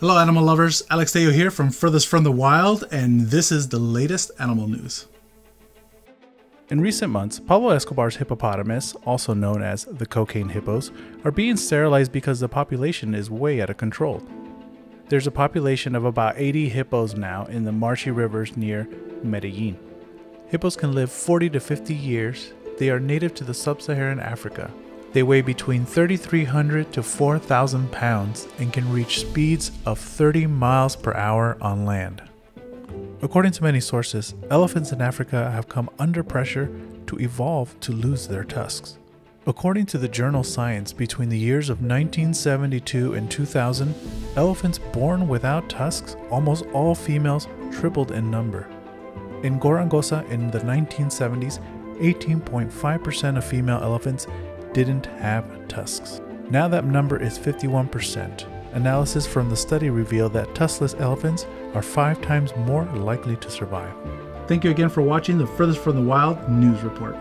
Hello, animal lovers. Alex Teo here from Furthest from the Wild, and this is the latest animal news. In recent months, Pablo Escobar's hippopotamus, also known as the cocaine hippos, are being sterilized because the population is way out of control. There's a population of about 80 hippos now in the marshy rivers near Medellin. Hippos can live 40 to 50 years. They are native to the sub Saharan Africa they weigh between 3,300 to 4,000 pounds and can reach speeds of 30 miles per hour on land. According to many sources, elephants in Africa have come under pressure to evolve to lose their tusks. According to the journal Science, between the years of 1972 and 2000, elephants born without tusks, almost all females, tripled in number. In Gorongosa in the 1970s, 18.5% of female elephants didn't have tusks. Now that number is 51%. Analysis from the study revealed that tuskless elephants are five times more likely to survive. Thank you again for watching the Furthest from the Wild news report.